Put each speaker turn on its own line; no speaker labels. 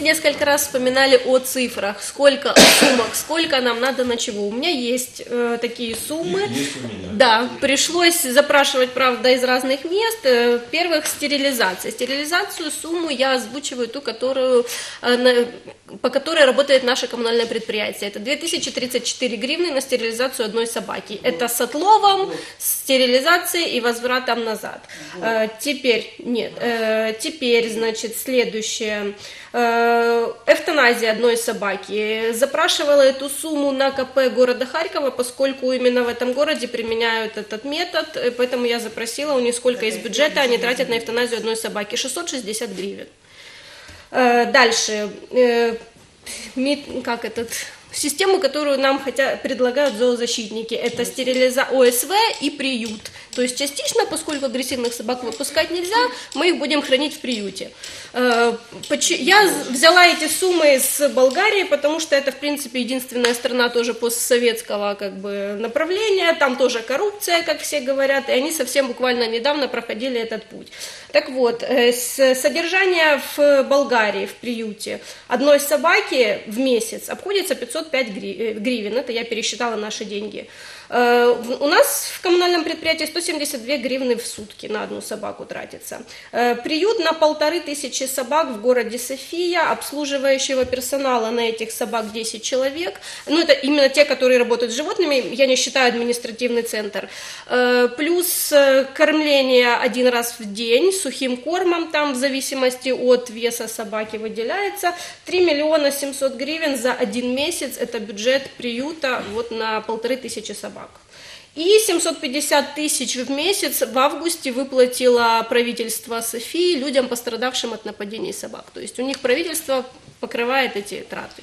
несколько раз вспоминали о цифрах, сколько суммах, сколько нам надо на чего. У меня есть э, такие суммы.
Есть у меня.
Да, пришлось запрашивать, правда, из разных мест. Э, Первых стерилизация. Стерилизацию сумму я озвучиваю ту, которую, э, на- по которой работает наше коммунальное предприятие. Это 2034 гривны на стерилизацию одной собаки. Это с отловом, стерилизацией и возвратом назад. Э, Теперь, нет, э, теперь, значит, следующее. Э, Эвтаназия одной собаки. Запрашивала эту сумму на КП города Харькова, поскольку именно в этом городе применяют этот метод, э, поэтому я запросила у них сколько из бюджета они тратят на эвтаназию одной собаки. 660 гривен. Э, Дальше. Как этот? Систему, которую нам хотя, предлагают зоозащитники, это стерилиза ОСВ и приют. То есть частично, поскольку агрессивных собак выпускать нельзя, мы их будем хранить в приюте. Э, Я взяла эти суммы с Болгарии, потому что это, в принципе, единственная страна тоже постсоветского как бы, направления, там тоже коррупция, как все говорят, и они совсем буквально недавно проходили этот путь. Так вот, э, содержание в Болгарии, в приюте, одной собаки в месяц обходится 505 гри- э, гривен, это я пересчитала наши деньги. У нас в коммунальном предприятии 172 гривны в сутки на одну собаку тратится. Приют на полторы тысячи собак в городе София, обслуживающего персонала на этих собак 10 человек. Ну, это именно те, которые работают с животными, я не считаю административный центр. Э, Плюс э, кормление один раз в день сухим кормом, там в зависимости от веса собаки выделяется. 3 миллиона 700 гривен за один месяц, это бюджет приюта вот на полторы тысячи собак. И 750 тысяч в месяц в августе выплатило правительство Софии людям, пострадавшим от нападений собак. То есть у них правительство покрывает эти траты.